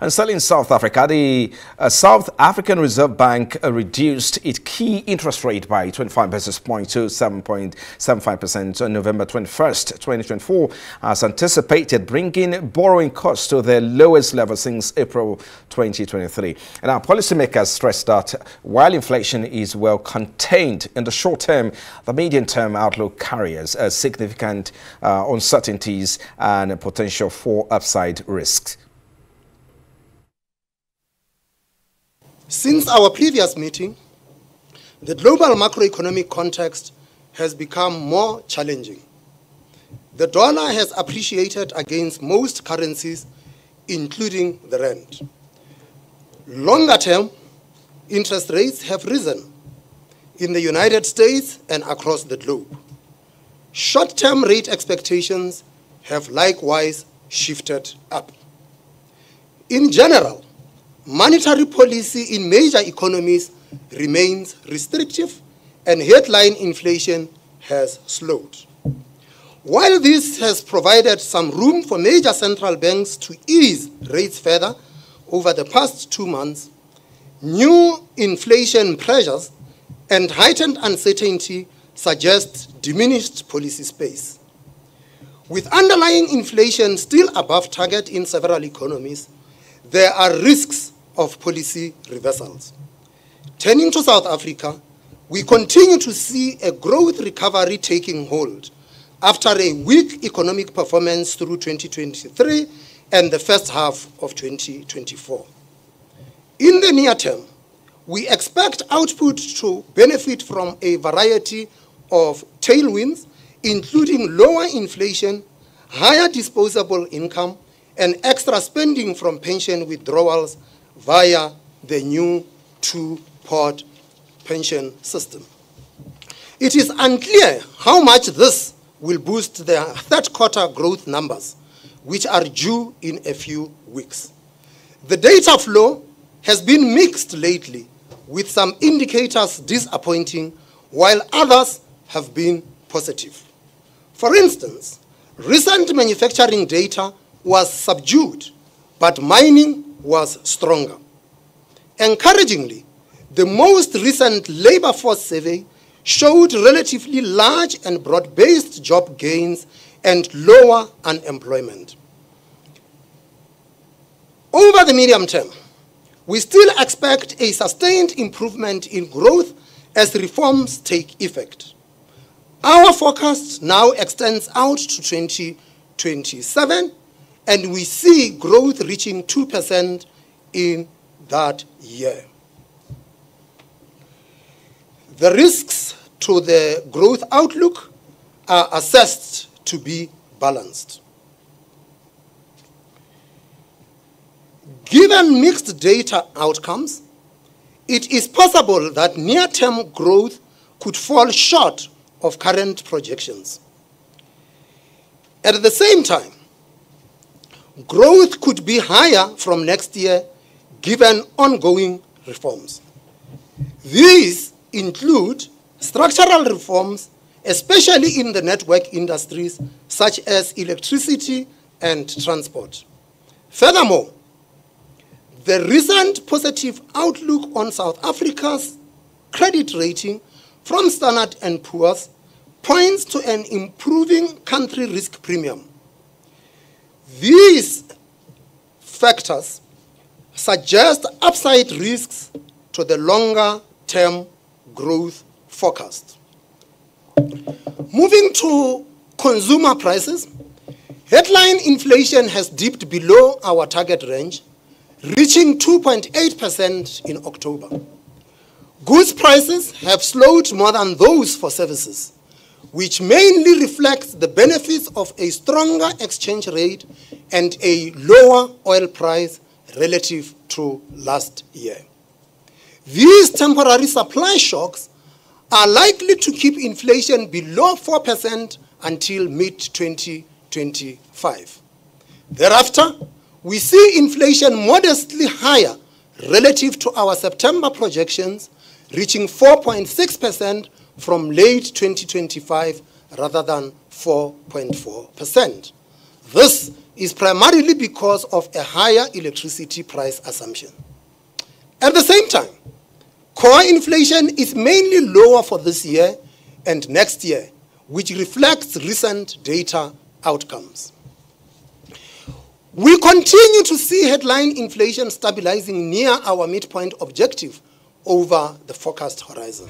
And still in South Africa, the uh, South African Reserve Bank uh, reduced its key interest rate by 25 basis points to 7.75% on November 21st, 2024, as anticipated, bringing borrowing costs to their lowest level since April 2023. And our policymakers stressed that while inflation is well contained in the short term, the medium-term outlook carries significant uh, uncertainties and potential for upside risks. Since our previous meeting, the global macroeconomic context has become more challenging. The dollar has appreciated against most currencies, including the rand. Longer term, interest rates have risen in the United States and across the globe. Short term rate expectations have likewise shifted up. In general, monetary policy in major economies remains restrictive and headline inflation has slowed. While this has provided some room for major central banks to ease rates further over the past two months, new inflation pressures and heightened uncertainty suggest diminished policy space. With underlying inflation still above target in several economies, there are risks of policy reversals. Turning to South Africa, we continue to see a growth recovery taking hold after a weak economic performance through 2023 and the first half of 2024. In the near term, we expect output to benefit from a variety of tailwinds, including lower inflation, higher disposable income, and extra spending from pension withdrawals via the new two-pot pension system. It is unclear how much this will boost the third quarter growth numbers, which are due in a few weeks. The data flow has been mixed lately, with some indicators disappointing, while others have been positive. For instance, recent manufacturing data was subdued, but mining was stronger. Encouragingly, the most recent labor force survey showed relatively large and broad-based job gains and lower unemployment. Over the medium term, we still expect a sustained improvement in growth as reforms take effect. Our forecast now extends out to 2027 and we see growth reaching 2% in that year. The risks to the growth outlook are assessed to be balanced. Given mixed data outcomes, it is possible that near-term growth could fall short of current projections. At the same time, growth could be higher from next year given ongoing reforms. These include structural reforms, especially in the network industries such as electricity and transport. Furthermore, the recent positive outlook on South Africa's credit rating from Standard & Poor's points to an improving country risk premium. These factors suggest upside risks to the longer term growth forecast. Moving to consumer prices, headline inflation has dipped below our target range, reaching 2.8% in October. Goods prices have slowed more than those for services which mainly reflects the benefits of a stronger exchange rate and a lower oil price relative to last year. These temporary supply shocks are likely to keep inflation below 4% until mid-2025. Thereafter, we see inflation modestly higher relative to our September projections, reaching 4.6% from late 2025 rather than 4.4%. This is primarily because of a higher electricity price assumption. At the same time, core inflation is mainly lower for this year and next year, which reflects recent data outcomes. We continue to see headline inflation stabilizing near our midpoint objective over the forecast horizon.